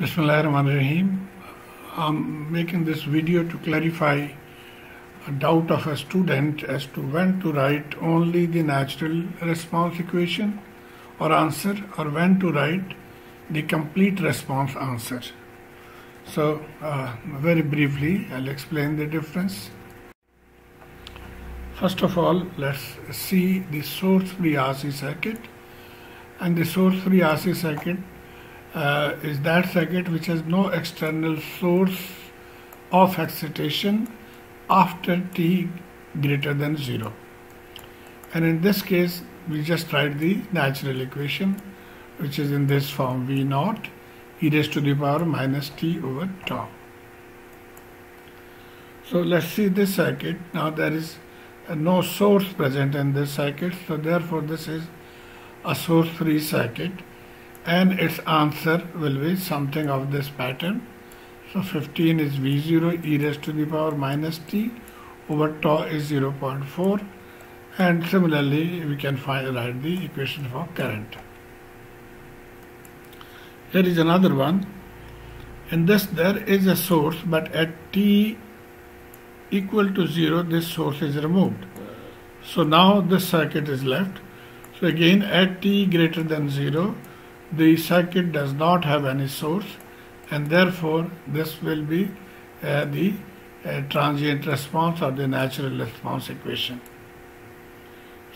Bismillahirrahmanirrahim. I'm making this video to clarify a doubt of a student as to when to write only the natural response equation or answer or when to write the complete response answer. So, uh, very briefly, I'll explain the difference. First of all, let's see the source-free RC circuit. And the source-free RC circuit uh, is that circuit which has no external source of excitation after t greater than 0 and in this case we just write the natural equation which is in this form v naught e raised to the power minus t over tau. So let's see this circuit. Now there is no source present in this circuit so therefore this is a source free circuit and its answer will be something of this pattern. So 15 is V0 e raised to the power minus t over tau is 0.4 and similarly we can find write the equation for current. Here is another one. In this there is a source but at t equal to 0 this source is removed. So now this circuit is left. So again at t greater than 0 the circuit does not have any source and therefore this will be uh, the uh, transient response or the natural response equation.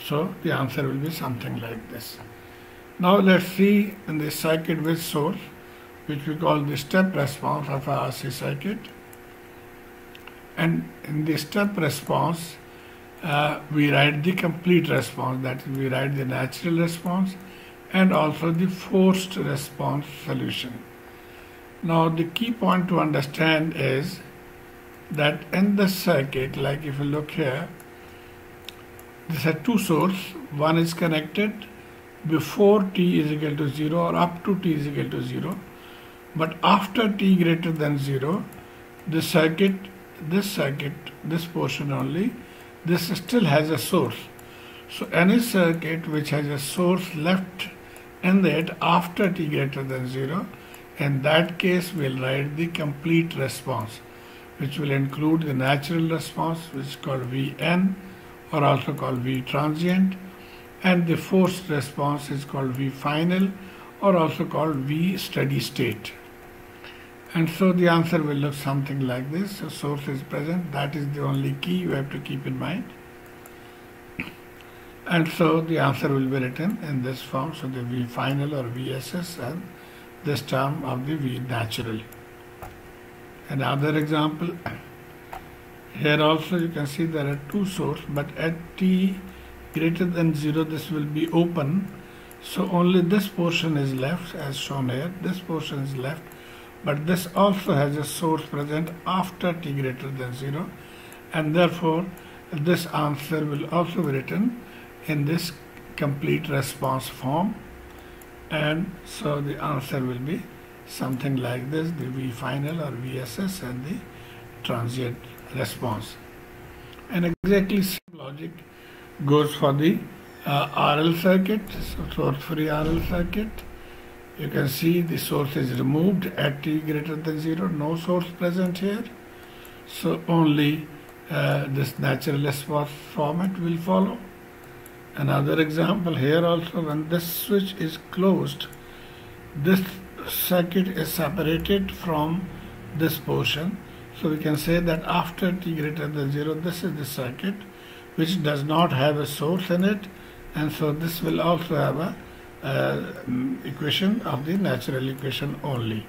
So the answer will be something like this. Now let's see in the circuit with source which we call the step response of a RC circuit and in the step response uh, we write the complete response that is we write the natural response and also the forced response solution. Now the key point to understand is that in the circuit, like if you look here, this has two sources. One is connected before t is equal to 0 or up to t is equal to 0. But after t greater than 0, the circuit, this circuit, this portion only, this still has a source. So any circuit which has a source left in that after t greater than 0 in that case we'll write the complete response which will include the natural response which is called Vn or also called V transient and the forced response is called V final or also called V steady state. And so the answer will look something like this. A source is present. That is the only key you have to keep in mind and so the answer will be written in this form. So the V final or VSS and this term of the V natural another example here also you can see there are two sources but at t greater than 0 this will be open. So only this portion is left as shown here. This portion is left but this also has a source present after t greater than 0 and therefore this answer will also be written in this complete response form. And so the answer will be something like this the V final or VSS and the transient response. And exactly same logic goes for the uh, RL circuit so source free RL circuit. You can see the source is removed at t greater than 0 no source present here. So only uh, this natural response format will follow Another example here also when this switch is closed, this circuit is separated from this portion. So we can say that after t greater than 0, this is the circuit which does not have a source in it and so this will also have a uh, equation of the natural equation only.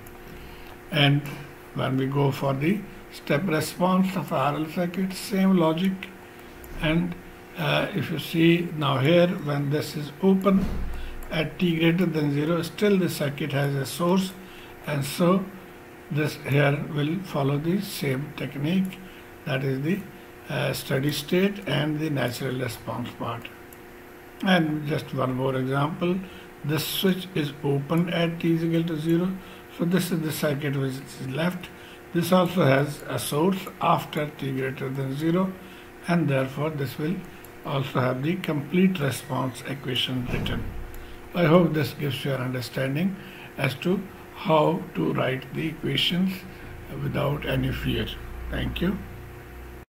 And when we go for the step response of RL circuit, same logic and uh, if you see now here when this is open at t greater than 0 still the circuit has a source. And so this here will follow the same technique that is the uh, steady state and the natural response part. And just one more example this switch is open at t is equal to 0 so this is the circuit which is left. This also has a source after t greater than 0 and therefore this will also have the complete response equation written. I hope this gives you an understanding as to how to write the equations without any fear. Thank you.